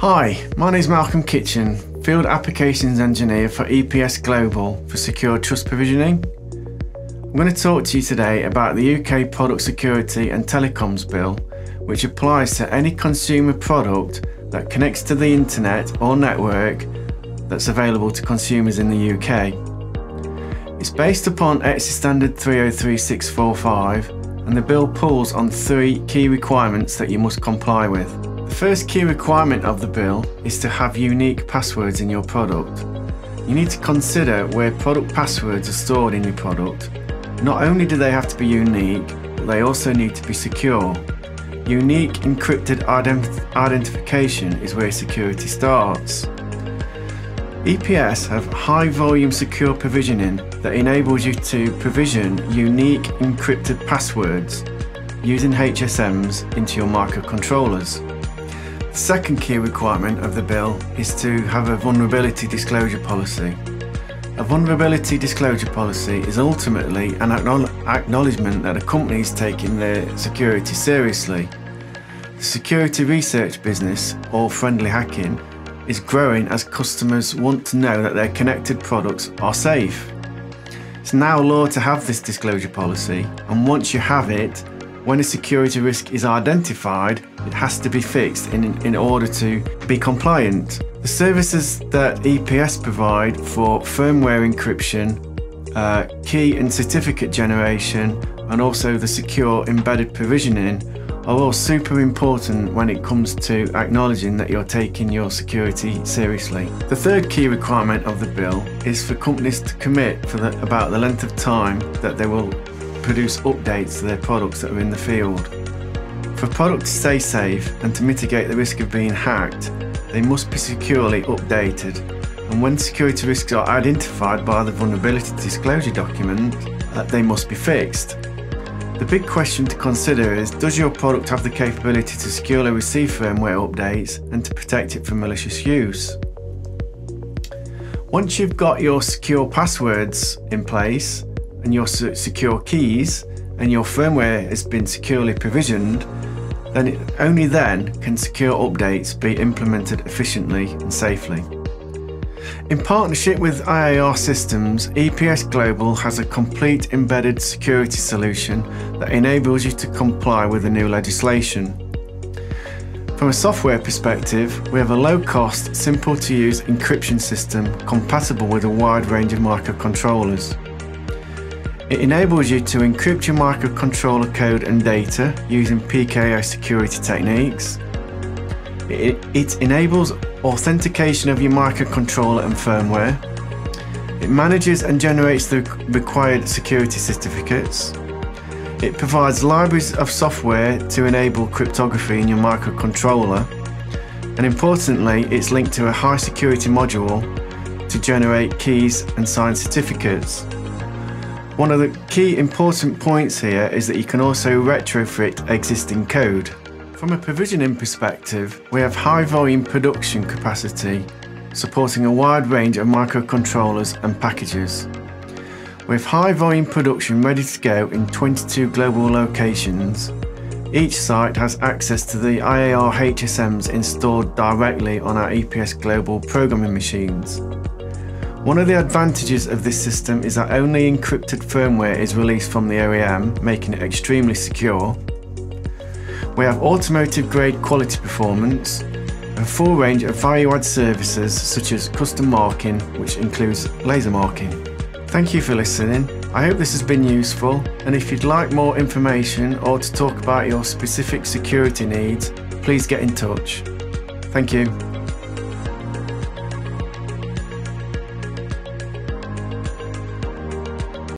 Hi, my name is Malcolm Kitchen, Field Applications Engineer for EPS Global for Secure Trust Provisioning. I'm going to talk to you today about the UK Product Security and Telecoms Bill, which applies to any consumer product that connects to the internet or network that's available to consumers in the UK. It's based upon ETSI Standard 303645 and the bill pulls on three key requirements that you must comply with. The first key requirement of the bill is to have unique passwords in your product. You need to consider where product passwords are stored in your product. Not only do they have to be unique, they also need to be secure. Unique encrypted ident identification is where security starts. EPS have high volume secure provisioning that enables you to provision unique encrypted passwords using HSMs into your microcontrollers. The second key requirement of the bill is to have a vulnerability disclosure policy. A vulnerability disclosure policy is ultimately an acknowledgement that a company is taking their security seriously. The security research business, or friendly hacking, is growing as customers want to know that their connected products are safe. It's now law to have this disclosure policy, and once you have it, when a security risk is identified, it has to be fixed in, in order to be compliant. The services that EPS provide for firmware encryption, uh, key and certificate generation, and also the secure embedded provisioning are all super important when it comes to acknowledging that you're taking your security seriously. The third key requirement of the bill is for companies to commit for the, about the length of time that they will produce updates to their products that are in the field. For a product to stay safe and to mitigate the risk of being hacked, they must be securely updated. And when security risks are identified by the vulnerability disclosure document, they must be fixed. The big question to consider is does your product have the capability to securely receive firmware updates and to protect it from malicious use? Once you've got your secure passwords in place and your secure keys and your firmware has been securely provisioned, then only then can secure updates be implemented efficiently and safely. In partnership with IAR Systems, EPS Global has a complete embedded security solution that enables you to comply with the new legislation. From a software perspective, we have a low cost, simple to use encryption system compatible with a wide range of microcontrollers. It enables you to encrypt your microcontroller code and data using PKI security techniques. It, it enables authentication of your microcontroller and firmware. It manages and generates the required security certificates. It provides libraries of software to enable cryptography in your microcontroller. And importantly, it's linked to a high security module to generate keys and sign certificates. One of the key important points here is that you can also retrofit existing code. From a provisioning perspective, we have high volume production capacity, supporting a wide range of microcontrollers and packages. With high volume production ready to go in 22 global locations, each site has access to the IAR HSMs installed directly on our EPS Global programming machines. One of the advantages of this system is that only encrypted firmware is released from the OEM, making it extremely secure, we have automotive grade quality performance, a full range of value add services such as custom marking, which includes laser marking. Thank you for listening. I hope this has been useful, and if you'd like more information or to talk about your specific security needs, please get in touch. Thank you.